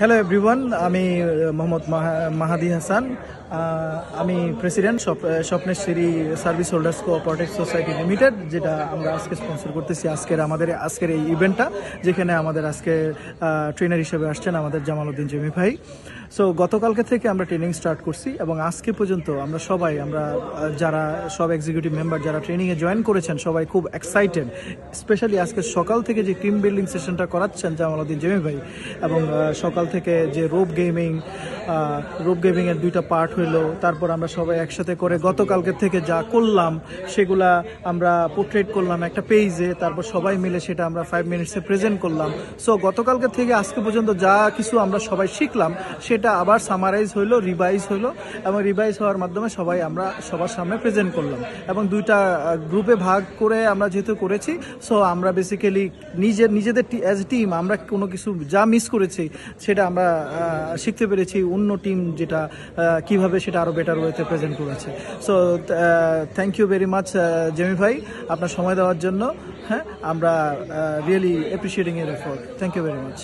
Hello everyone আমি মোহাম্মদ মাহা- মাহাদি হাসান। আমি president স্বপ্নের Shri service holders cooperative society limited যেটা আমরা আজকে স্পন্সর করতেছি আজকের আমাদের, আজকের এই ইভেন্টটা যেখানে আমাদের আজকে ট্রেনার হিসেবে আসছেন আমাদের জামালউদ্দিন জমি ভাই। সো গতকালকে থেকে আমরা ট্রেনিং স্টার্ট করছি এবং আজকে পর্যন্ত আমরা সবাই, আমরা যারা সব এক্সিকিউটিভ মেম্বার যারা ট্রেনিংয়ে জয়েন করেছেন, সবাই খুব এক্সাইটেড স্পেশালি আজকে সকাল থেকে যে টিম বিল্ডিং সেশনটা করাচ্ছেন জামালউদ্দিন জমি ভাই এবং সকাল থেকে যে রোপ গেমিং রোপ গেমিং এর দুইটা পার্ট হইল। তারপর আমরা সবাই একসাথে করে গতকালকে থেকে যা করলাম, সেগুলা আমরা পোর্ট্রেট করলাম একটা পেজে তারপর সবাই মিলে সেটা আমরা ফাইভ মিনিটসে প্রেজেন্ট করলাম। সো গতকালকে থেকে আজকে পর্যন্ত যা কিছু আমরা সবাই শিখলাম, সেটা আবার সামারাইজ হইল রিভাইজ হইল এবং রিভাইজ হওয়ার মাধ্যমে সবাই আমরা সবার সামনে প্রেজেন্ট করলাম। এবং দুইটা গ্রুপে ভাগ করে আমরা যেহেতু করেছি সো আমরা বেসিক্যালি নিজের নিজেদের অ্যাজ টিম আমরা কোনো কিছু যা মিস করেছি, সেটা আমরা শিখতে পেরেছি। অন্য টিম যেটা কীভাবে সেটা আরও বেটার ওয়েতে প্রেজেন্ট করেছে। So thank you very much Jamie ভাই, আপনার সময় দেওয়ার জন্য। হ্যাঁ আমরা রিয়েলি অ্যাপ্রিসিয়েটিং এর effort thank you very much